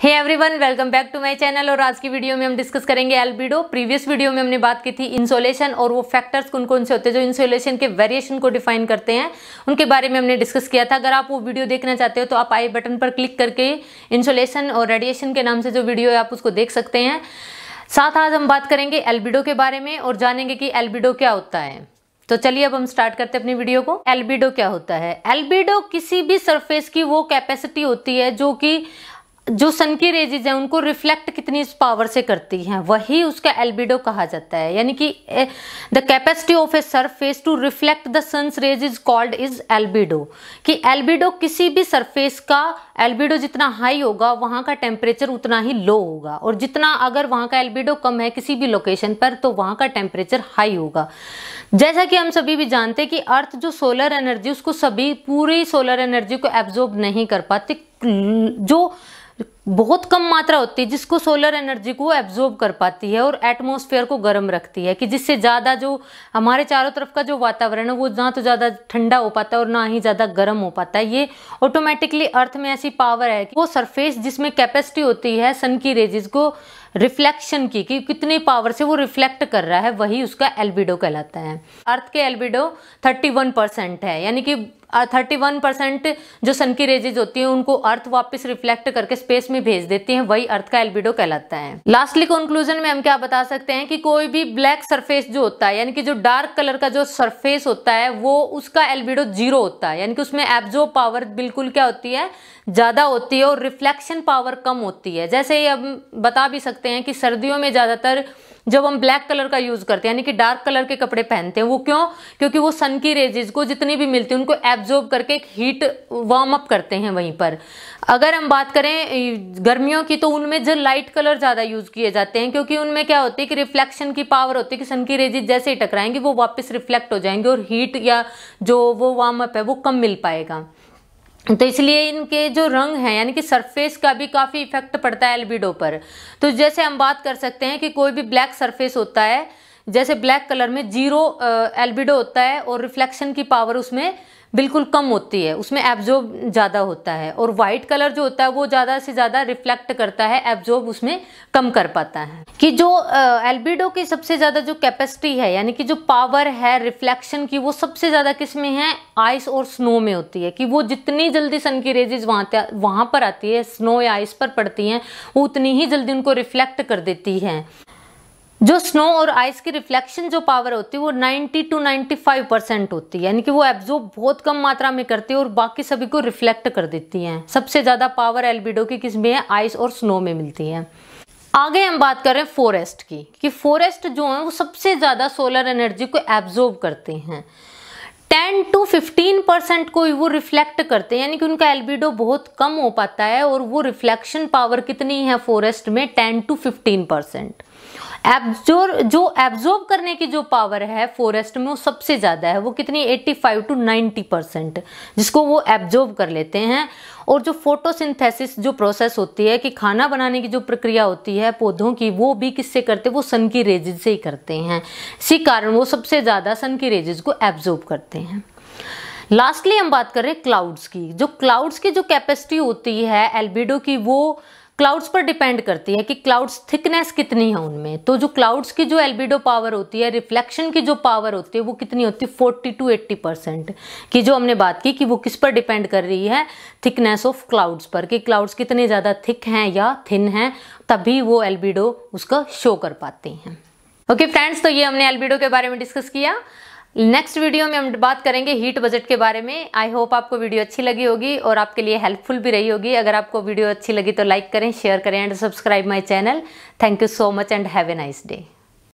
Hey everyone welcome back to my channel और आज की वीडियो में हम डिस्कस करेंगे एल्बिडो प्रीवियस वीडियो में हमने बात की थी इंसोलेशन और वो फैक्टर्स कौन कौन से होते हैं जो इंसोलेशन के वेरिएशन को डिफाइन करते हैं। उनके बारे में हमने डिस्कस किया था। अगर आप वो वीडियो देखना चाहते हो तो आप आई बटन पर क्लिक करके इंसोलेशन और रेडिएशन के नाम से जो वीडियो है, आप उसको देख सकते हैं। साथ आज हम बात करेंगे एल्बिडो के बारे में और जानेंगे कि एल्बिडो क्या होता है। तो चलिए अब हम स्टार्ट करते हैं अपनी वीडियो को। एल्बिडो क्या होता है? एल्बिडो किसी भी सरफेस की वो कैपेसिटी होती है जो कि जो सन की रेजेज है, उनको रिफ्लेक्ट कितनी इस पावर से करती हैं, वही उसका एल्बिडो कहा जाता है। यानी कि the capacity of a surface to reflect the sun's rays is called is albedo कि एल्बिडो किसी भी सरफेस का एल्बिडो जितना हाई होगा, वहाँ का टेम्परेचर उतना ही लो होगा। और जितना अगर वहाँ का एल्बिडो कम है किसी भी लोकेशन पर तो वहाँ का टेम्परेचर हाई होगा। जैसा कि हम सभी भी जानते हैं कि अर्थ जो सोलर एनर्जी उसको सभी, पूरी सोलर एनर्जी को एब्जॉर्ब नहीं कर पाती। जो the बहुत कम मात्रा होती है, जिसको सोलर एनर्जी को एब्जॉर्ब कर पाती है और एटमॉस्फेयर को गर्म रखती है, कि जिससे ज़्यादा जो हमारे चारों तरफ़ का जो वातावरण है, वो ना तो ज़्यादा ठंडा हो पाता है और ना ही ज़्यादा गर्म हो पाता है। ये ऑटोमेटिकली अर्थ में ऐसी पावर है कि वो सरफेस जिसमें कैपेसिटी होती है सन की रेजिस को रिफ्लेक्शन की, कि कितनी पावर से वो रिफ्लेक्ट कर रहा है, वही उसका एल्बिडो कहलाता है। अर्थ के एल्बिडो 31 परसेंट है, यानी कि थर्टी वन परसेंट जो सन की रेजेज होती है, उनको अर्थ वापस रिफ्लेक्ट करके स्पेस में भेज देती है, वही अर्थ का एल्बिडो कहलाता है। लास्टली कंक्लूजन में हम क्या बता सकते हैं कि कोई भी ब्लैक सरफेस जो होता है, यानी कि जो डार्क कलर का जो सरफेस होता है, वो उसका एल्बिडो ज़ीरो होता है। यानी कि उसमें एब्जो पावर बिल्कुल क्या होती है? ज़्यादा होती है और रिफ्लेक्शन पावर कम होती है। जैसे हम बता भी सकते हैं कि सर्दियों में ज़्यादातर जब हम ब्लैक कलर का यूज़ करते हैं, यानी कि डार्क कलर के कपड़े पहनते हैं, वो क्यों? क्योंकि वो सन की रेजेज को जितनी भी मिलती है, उनको एब्जॉर्ब करके एक हीट वार्म अप करते हैं वहीं पर। अगर हम बात करें गर्मियों की तो उनमें जो लाइट कलर ज़्यादा यूज़ किए जाते हैं, क्योंकि उनमें क्या होती है कि रिफ्लेक्शन की पावर होती है कि सन की रेजेज जैसे ही टकराएँगे, वो वापस रिफ्लेक्ट हो जाएँगे और हीट या जो वो वार्म अप है, वो कम मिल पाएगा। तो इसलिए इनके जो रंग हैं, यानी कि सरफेस का भी काफ़ी इफ़ेक्ट पड़ता है एल्बिडो पर। तो जैसे हम बात कर सकते हैं कि कोई भी ब्लैक सरफेस होता है, जैसे ब्लैक कलर में ज़ीरो एल्बिडो होता है और रिफ्लेक्शन की पावर उसमें बिल्कुल कम होती है, उसमें एब्जॉर्ब ज़्यादा होता है और वाइट कलर जो होता है वो ज़्यादा से ज़्यादा रिफ्लेक्ट करता है एब्जॉर्ब उसमें कम कर पाता है। कि जो एल्बिडो की सबसे ज़्यादा जो कैपेसिटी है, यानी कि जो पावर है रिफ्लेक्शन की, वो सबसे ज़्यादा किसमें है? आइस और स्नो में होती है। कि वो जितनी जल्दी सन की रेजेज वहाँ वहाँ पर आती है स्नो या आइस पर पड़ती हैं, वो उतनी ही जल्दी उनको रिफ्लेक्ट कर देती हैं। जो स्नो और आइस की रिफ्लेक्शन जो पावर होती है, वो 90 टू 95 परसेंट होती है। यानी कि वो एब्जॉर्ब बहुत कम मात्रा में करती है और बाकी सभी को रिफ्लेक्ट कर देती हैं। सबसे ज़्यादा पावर एल्बिडो की किसमें है? आइस और स्नो में मिलती है। आगे हम बात करें फॉरेस्ट की, कि फॉरेस्ट जो है, वो सबसे ज़्यादा सोलर एनर्जी को एब्जॉर्ब करते हैं। 10 टू 15 परसेंट को वो रिफ्लेक्ट करते हैं। यानी कि उनका एल्बिडो बहुत कम हो पाता है और वो रिफ्लेक्शन पावर कितनी है फॉरेस्ट में? 10 टू 15 परसेंट एब्जोर जो एब्जॉर्ब करने की जो पावर है फॉरेस्ट में वो सबसे ज़्यादा है। वो कितनी? 85 टू 90 परसेंट जिसको वो एब्जॉर्ब कर लेते हैं। और जो फोटोसिंथेसिस जो प्रोसेस होती है कि खाना बनाने की जो प्रक्रिया होती है पौधों की, वो भी किससे करते हैं? वो सन की रेजिज से ही करते हैं। इसी कारण वो सबसे ज़्यादा सन की रेजिज को एब्जॉर्ब करते हैं। लास्टली हम बात कर रहे हैं क्लाउड्स की। जो क्लाउड्स की जो कैपेसिटी होती है एल्बिडो की, वो क्लाउड्स पर डिपेंड करती है कि क्लाउड्स थिकनेस कितनी है उनमें। तो जो क्लाउड्स की जो एल्बिडो पावर होती है रिफ्लेक्शन की जो पावर होती है वो कितनी होती है? फोर्टी टू एट्टी परसेंट की जो हमने बात की कि वो किस पर डिपेंड कर रही है? थिकनेस ऑफ़ क्लाउड्स पर। कि क्लाउड्स कितने ज़्यादा थिक हैं या थिन हैं तभी वो एल्बिडो उसका शो कर पाते हैं। ओके okay, फ्रेंड्स तो ये हमने एल्बिडो के बारे में डिस्कस किया। नेक्स्ट वीडियो में हम बात करेंगे हीट बजट के बारे में। आई होप आपको वीडियो अच्छी लगी होगी और आपके लिए हेल्पफुल भी रही होगी। अगर आपको वीडियो अच्छी लगी तो लाइक करें शेयर करें and subscribe my channel thank you so much and have a nice day